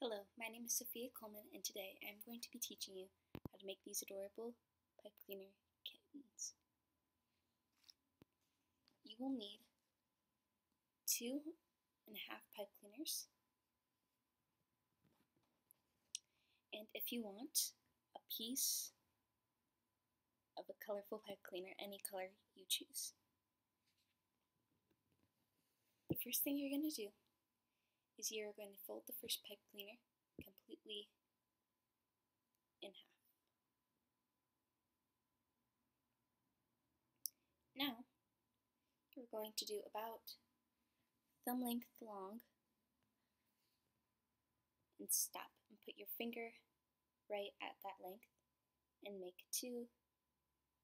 Hello, my name is Sophia Coleman and today I am going to be teaching you how to make these adorable pipe cleaner kittens. You will need two and a half pipe cleaners and if you want a piece of a colorful pipe cleaner, any color you choose. The first thing you're going to do is you're going to fold the first pipe cleaner completely in half. Now, we're going to do about thumb length long and stop and put your finger right at that length and make two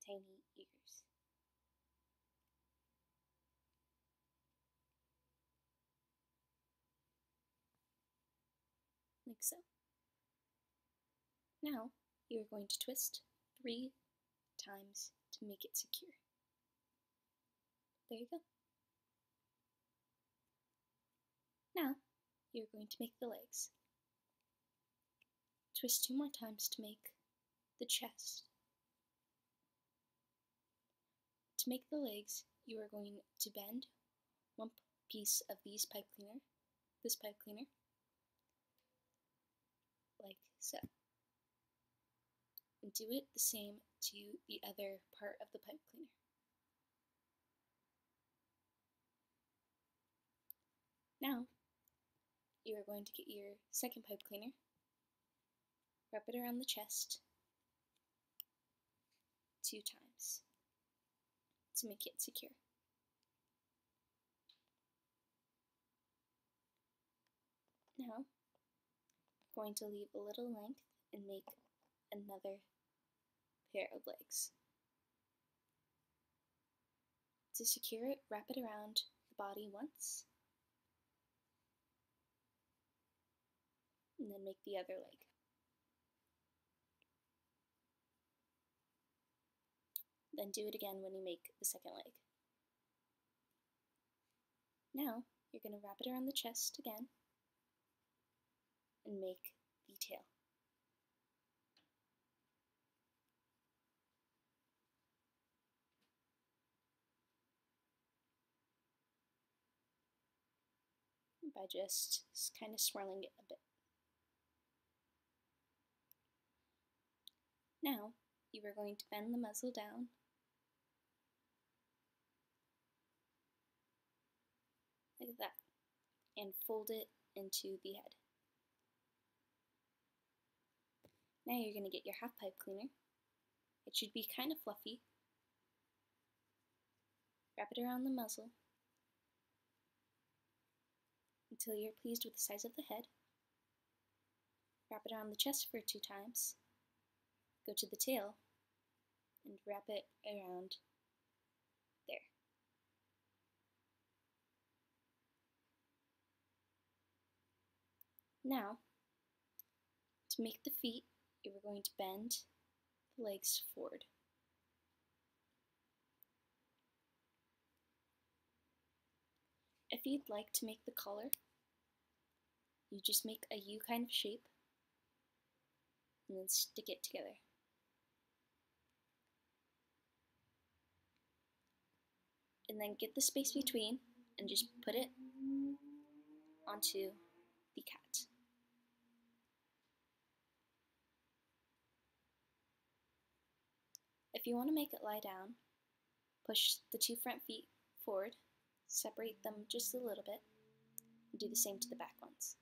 tiny ears. So. Now you are going to twist three times to make it secure. There you go. Now you're going to make the legs. Twist two more times to make the chest. To make the legs, you are going to bend one piece of these pipe cleaner, this pipe cleaner, like so. And do it the same to the other part of the pipe cleaner. Now, you are going to get your second pipe cleaner, wrap it around the chest two times to make it secure. Now, going to leave a little length and make another pair of legs. To secure it, wrap it around the body once, and then make the other leg. Then do it again when you make the second leg. Now, you're going to wrap it around the chest again and make the tail. By just kind of swirling it a bit. Now, you are going to bend the muzzle down like that and fold it into the head. Now you're going to get your half pipe cleaner. It should be kind of fluffy. Wrap it around the muzzle until you're pleased with the size of the head. Wrap it around the chest for two times. Go to the tail and wrap it around there. Now, to make the feet, are going to bend the legs forward. If you'd like to make the collar, you just make a U kind of shape and then stick it together. And then get the space between and just put it onto the cat. If you want to make it lie down, push the two front feet forward, separate them just a little bit, and do the same to the back ones.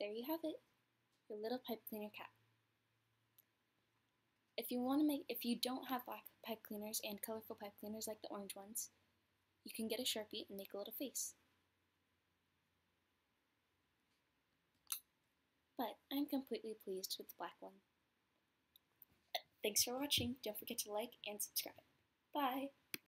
There you have it, your little pipe cleaner cat. If you want to make, if you don't have black pipe cleaners and colorful pipe cleaners like the orange ones, you can get a Sharpie and make a little face. But I'm completely pleased with the black one. Thanks for watching. Don't forget to like and subscribe. Bye!